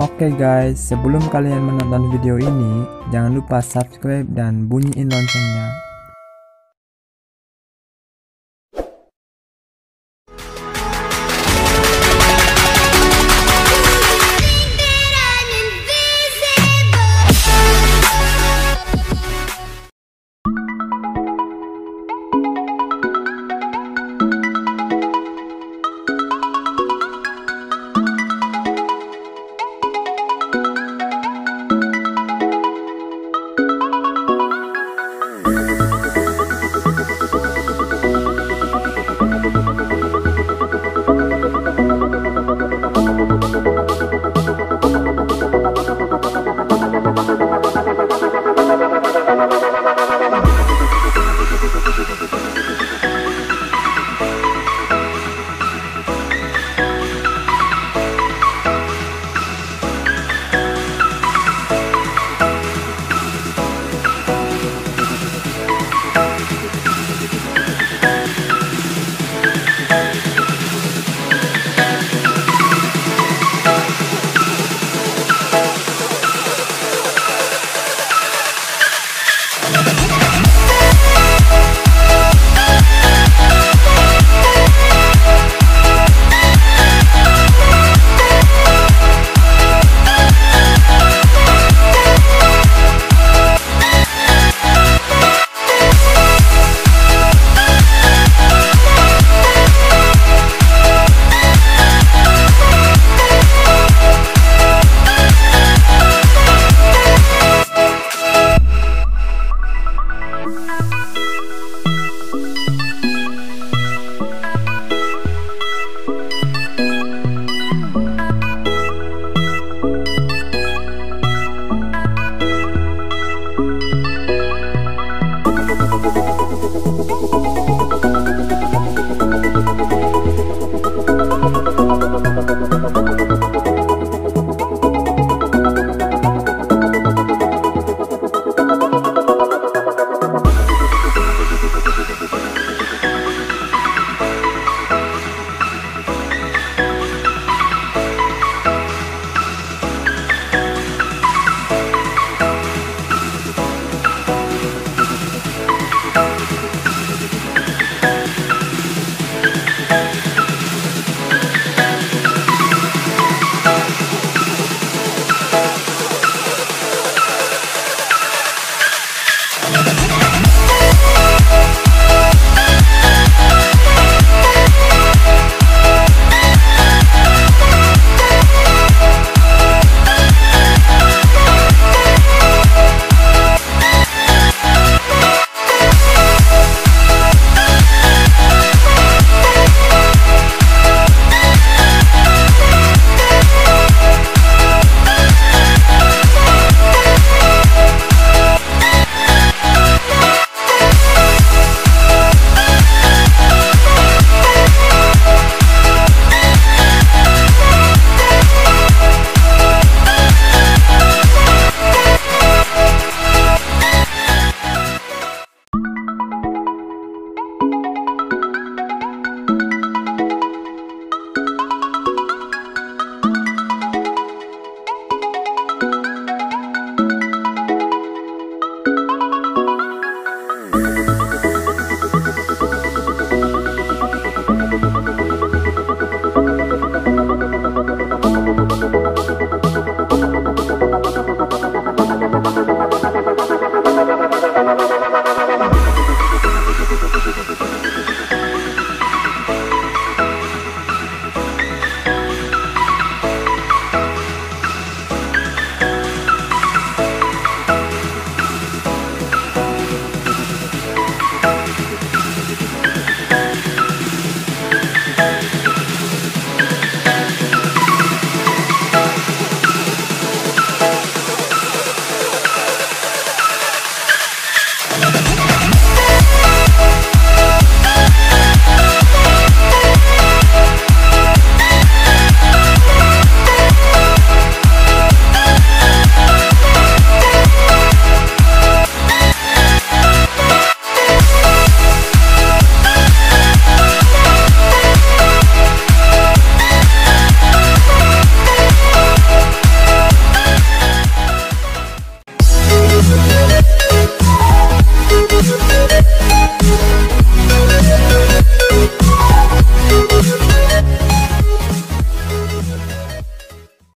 Oke guys, sebelum kalian menonton video ini, jangan lupa subscribe dan bunyiin loncengnya.